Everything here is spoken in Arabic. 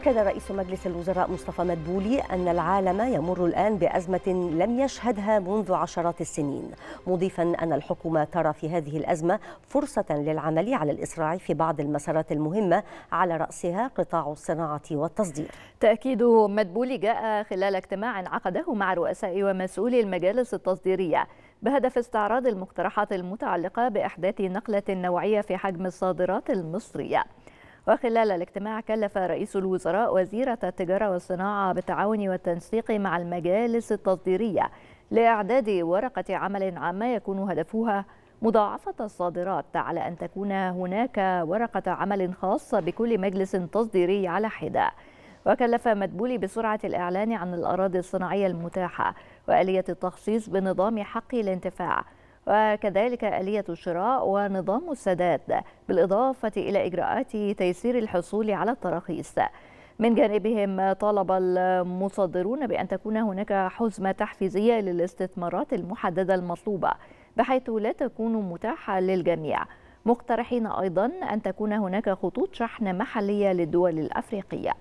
أكد رئيس مجلس الوزراء مصطفى مدبولي أن العالم يمر الآن بأزمة لم يشهدها منذ عشرات السنين مضيفا أن الحكومة ترى في هذه الأزمة فرصة للعمل على الإسراع في بعض المسارات المهمة على رأسها قطاع الصناعة والتصدير. تأكيد مدبولي جاء خلال اجتماع عقده مع رؤساء ومسؤولي المجالس التصديرية بهدف استعراض المقترحات المتعلقة بإحداث نقلة نوعية في حجم الصادرات المصرية. وخلال الاجتماع كلف رئيس الوزراء وزيرة التجارة والصناعة بالتعاون والتنسيق مع المجالس التصديرية لإعداد ورقة عمل عامة يكون هدفها مضاعفة الصادرات على أن تكون هناك ورقة عمل خاصة بكل مجلس تصديري على حدة. وكلف مدبولي بسرعة الإعلان عن الأراضي الصناعية المتاحة وآلية التخصيص بنظام حق الانتفاع. وكذلك آلية الشراء ونظام السداد بالإضافة إلى إجراءات تيسير الحصول على التراخيص. من جانبهم طالب المصدرون بأن تكون هناك حزمة تحفيزية للاستثمارات المحددة المطلوبة بحيث لا تكون متاحة للجميع. مقترحين أيضا أن تكون هناك خطوط شحن محلية للدول الأفريقية.